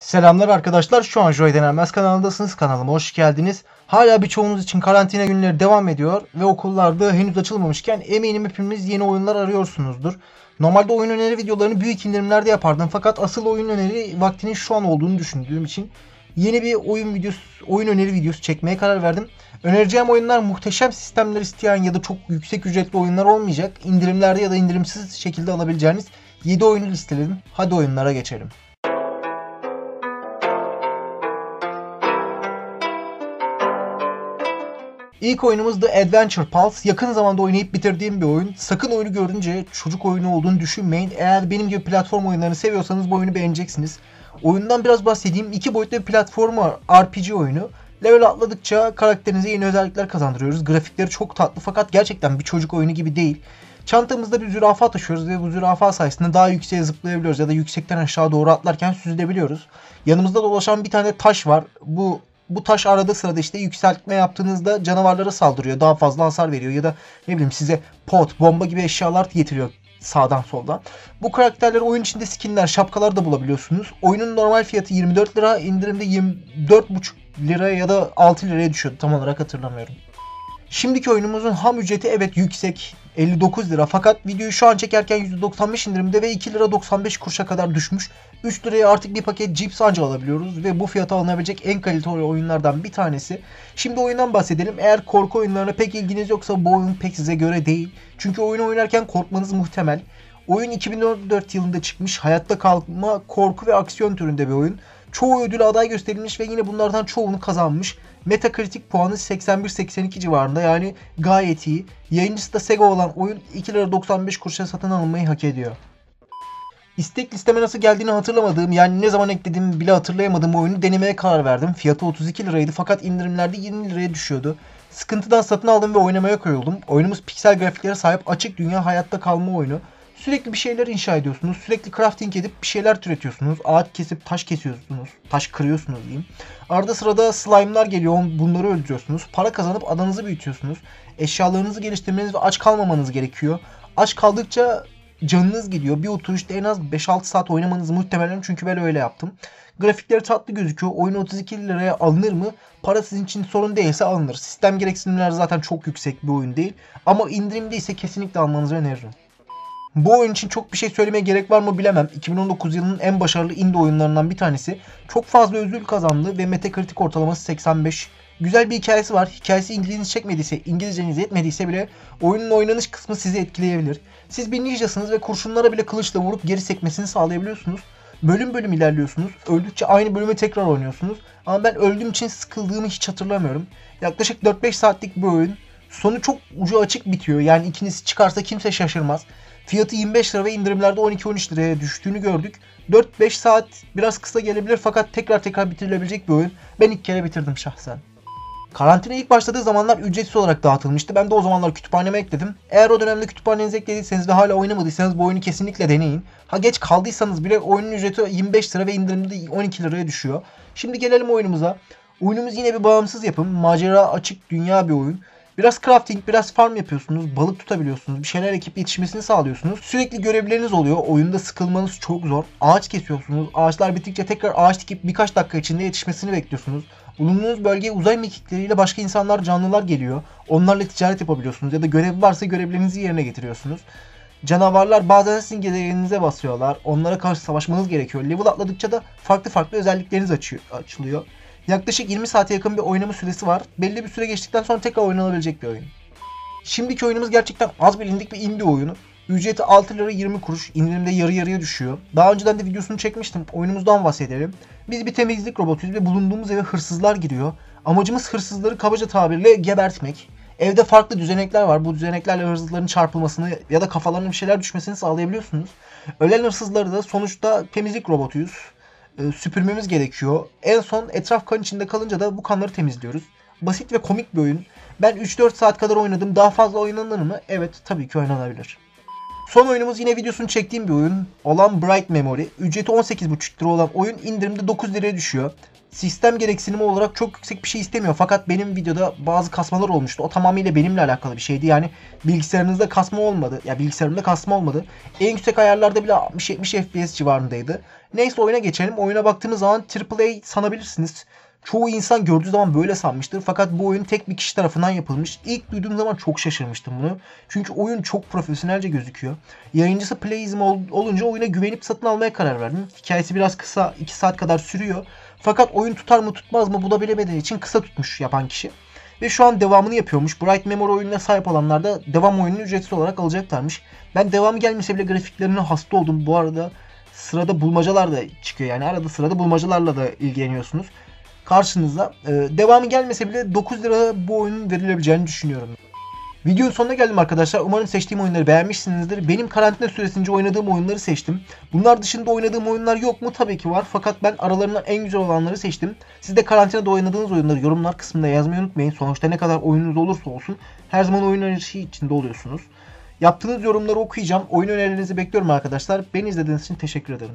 Selamlar arkadaşlar. Şu an Joy Denenmez kanalındasınız. Kanalıma hoş geldiniz. Hala birçoğunuz için karantina günleri devam ediyor ve okullarda henüz açılmamışken eminim hepimiz yeni oyunlar arıyorsunuzdur. Normalde oyun öneri videolarını büyük indirimlerde yapardım fakat asıl oyun öneri vaktinin şu an olduğunu düşündüğüm için yeni bir oyun videosu, oyun öneri videosu çekmeye karar verdim. Önereceğim oyunlar muhteşem sistemler isteyen ya da çok yüksek ücretli oyunlar olmayacak. İndirimlerde ya da indirimsiz şekilde alabileceğiniz 7 oyunu listeledim. Hadi oyunlara geçelim. İlk oyunumuz The Adventure Pulse. Yakın zamanda oynayıp bitirdiğim bir oyun. Sakın oyunu görünce çocuk oyunu olduğunu düşünmeyin. Eğer benim gibi platform oyunlarını seviyorsanız bu oyunu beğeneceksiniz. Oyundan biraz bahsedeyim. İki boyutlu bir platform RPG oyunu. Level atladıkça karakterinize yeni özellikler kazandırıyoruz. Grafikleri çok tatlı fakat gerçekten bir çocuk oyunu gibi değil. Çantamızda bir zürafa taşıyoruz ve bu zürafa sayesinde daha yükseğe zıplayabiliyoruz ya da yüksekten aşağı doğru atlarken süzülebiliyoruz. Yanımızda dolaşan bir tane taş var. Bu bu taş arada sırada işte yükseltme yaptığınızda canavarlara saldırıyor. Daha fazla hasar veriyor ya da ne bileyim size pot, bomba gibi eşyalar getiriyor sağdan soldan. Bu karakterleri oyun içinde skinler, şapkalar da bulabiliyorsunuz. Oyunun normal fiyatı 24 lira, indirimde 24,5 liraya ya da 6 liraya düşüyordu. Tam olarak hatırlamıyorum. Şimdiki oyunumuzun ham ücreti evet yüksek. 59 lira fakat videoyu şu an çekerken %95 indirimde ve 2 lira 95 kuruşa kadar düşmüş. 3 liraya artık bir paket cips anca alabiliyoruz ve bu fiyata alınabilecek en kaliteli oyunlardan bir tanesi. Şimdi oyundan bahsedelim. Eğer korku oyunlarına pek ilginiz yoksa bu oyun pek size göre değil. Çünkü oyunu oynarken korkmanız muhtemel. Oyun 2014 yılında çıkmış. Hayatta kalma, korku ve aksiyon türünde bir oyun. Çoğu ödül aday gösterilmiş ve yine bunlardan çoğunu kazanmış. Metacritic puanı 81-82 civarında yani gayet iyi. Yayıncısı da Sega olan oyun 2 lira 95 kuruşa satın alınmayı hak ediyor. İstek listeme nasıl geldiğini hatırlamadığım yani ne zaman eklediğimi bile hatırlayamadığım oyunu denemeye karar verdim. Fiyatı 32 liraydı fakat indirimlerde 20 liraya düşüyordu. Sıkıntıdan satın aldım ve oynamaya koyuldum. Oyunumuz piksel grafiklere sahip açık dünya hayatta kalma oyunu. Sürekli bir şeyler inşa ediyorsunuz. Sürekli crafting edip bir şeyler türetiyorsunuz. Ağaç kesip taş kesiyorsunuz. Taş kırıyorsunuz diyeyim. Arada sırada slime'lar geliyor. Bunları öldürüyorsunuz. Para kazanıp adanızı büyütüyorsunuz. Eşyalarınızı geliştirmeniz ve aç kalmamanız gerekiyor. Aç kaldıkça canınız gidiyor. Bir oturuşta en az 5-6 saat oynamanız muhtemelen çünkü ben öyle yaptım. Grafikleri tatlı gözüküyor. Oyun 32 liraya alınır mı? Para sizin için sorun değilse alınır. Sistem gereksinimleri zaten çok yüksek bir oyun değil. Ama indirimde ise kesinlikle almanızı öneririm. Bu oyun için çok bir şey söylemeye gerek var mı bilemem. 2019 yılının en başarılı indie oyunlarından bir tanesi. Çok fazla ödül kazandı ve Metacritic ortalaması 85. Güzel bir hikayesi var. Hikayesi İngilizcenizi çekmediyse, İngilizceniz yetmediyse bile oyunun oynanış kısmı sizi etkileyebilir. Siz bir ninjasınız ve kurşunlara bile kılıçla vurup geri sekmesini sağlayabiliyorsunuz. Bölüm bölüm ilerliyorsunuz. Öldükçe aynı bölümü tekrar oynuyorsunuz. Ama ben öldüğüm için sıkıldığımı hiç hatırlamıyorum. Yaklaşık 4-5 saatlik bir oyun. Sonu çok ucu açık bitiyor. Yani ikincisi çıkarsa kimse şaşırmaz. Fiyatı 25 lira ve indirimlerde 12-13 liraya düştüğünü gördük. 4-5 saat biraz kısa gelebilir fakat tekrar tekrar bitirilebilecek bir oyun. Ben ilk kere bitirdim şahsen. Karantina ilk başladığı zamanlar ücretsiz olarak dağıtılmıştı. Ben de o zamanlar kütüphaneme ekledim. Eğer o dönemde kütüphanenize eklediyseniz ve hala oynamadıysanız bu oyunu kesinlikle deneyin. Ha geç kaldıysanız bile oyunun ücreti 25 lira ve indirimde 12 liraya düşüyor. Şimdi gelelim oyunumuza. Oyunumuz yine bir bağımsız yapım. Macera açık dünya bir oyun. Biraz crafting, biraz farm yapıyorsunuz. Balık tutabiliyorsunuz. Bir şeyler ekip yetişmesini sağlıyorsunuz. Sürekli görevleriniz oluyor. Oyunda sıkılmanız çok zor. Ağaç kesiyorsunuz. Ağaçlar bittikçe tekrar ağaç dikip birkaç dakika içinde yetişmesini bekliyorsunuz. Bulunduğunuz bölgeye uzay mekikleriyle başka insanlar, canlılar geliyor. Onlarla ticaret yapabiliyorsunuz ya da görev varsa görevlerinizi yerine getiriyorsunuz. Canavarlar bazen sizin gezegenize basıyorlar. Onlara karşı savaşmanız gerekiyor. Level atladıkça da farklı farklı özellikleriniz açıyor, açılıyor. Yaklaşık 20 saate yakın bir oynama süresi var. Belli bir süre geçtikten sonra tekrar oynanabilecek bir oyun. Şimdiki oyunumuz gerçekten az bilindik bir indie oyunu. Ücreti 6 lira 20 kuruş. indirimde yarı yarıya düşüyor. Daha önceden de videosunu çekmiştim. Oyunumuzdan bahsedelim. Biz bir temizlik robotuyuz ve bulunduğumuz eve hırsızlar giriyor. Amacımız hırsızları kabaca tabirle gebertmek. Evde farklı düzenekler var. Bu düzeneklerle hırsızların çarpılmasını ya da kafalarına bir şeyler düşmesini sağlayabiliyorsunuz. Ölen hırsızları da sonuçta temizlik robotuyuz. Ee, süpürmemiz gerekiyor. En son etraf kan içinde kalınca da bu kanları temizliyoruz. Basit ve komik bir oyun. Ben 3-4 saat kadar oynadım. Daha fazla oynanır mı? Evet tabii ki oynanabilir. Son oyunumuz yine videosunu çektiğim bir oyun olan Bright Memory. Ücreti 18,5 lira olan oyun indirimde 9 liraya düşüyor. Sistem gereksinimi olarak çok yüksek bir şey istemiyor. Fakat benim videoda bazı kasmalar olmuştu. O tamamıyla benimle alakalı bir şeydi. Yani bilgisayarınızda kasma olmadı. Ya bilgisayarımda kasma olmadı. En yüksek ayarlarda bile 60-70 FPS civarındaydı. Neyse oyuna geçelim. Oyuna baktığınız zaman AAA sanabilirsiniz. Çoğu insan gördüğü zaman böyle sanmıştır. Fakat bu oyun tek bir kişi tarafından yapılmış. İlk duyduğum zaman çok şaşırmıştım bunu. Çünkü oyun çok profesyonelce gözüküyor. Yayıncısı Playism ol- olunca oyuna güvenip satın almaya karar verdim. Hikayesi biraz kısa, 2 saat kadar sürüyor. Fakat oyun tutar mı tutmaz mı bu da bilemediği için kısa tutmuş yapan kişi. Ve şu an devamını yapıyormuş. Bright Memory oyununa sahip olanlar da devam oyununu ücretsiz olarak alacaklarmış. Ben devamı gelmese bile grafiklerine hasta oldum. Bu arada sırada bulmacalar da çıkıyor. Yani arada sırada bulmacalarla da ilgileniyorsunuz. Karşınızda. Ee, devamı gelmese bile 9 lira bu oyunun verilebileceğini düşünüyorum. Videonun sonuna geldim arkadaşlar. Umarım seçtiğim oyunları beğenmişsinizdir. Benim karantina süresince oynadığım oyunları seçtim. Bunlar dışında oynadığım oyunlar yok mu? Tabii ki var. Fakat ben aralarından en güzel olanları seçtim. Siz de karantinada oynadığınız oyunları yorumlar kısmında yazmayı unutmayın. Sonuçta ne kadar oyununuz olursa olsun her zaman oyun önerisi içinde oluyorsunuz. Yaptığınız yorumları okuyacağım. Oyun önerilerinizi bekliyorum arkadaşlar. Beni izlediğiniz için teşekkür ederim.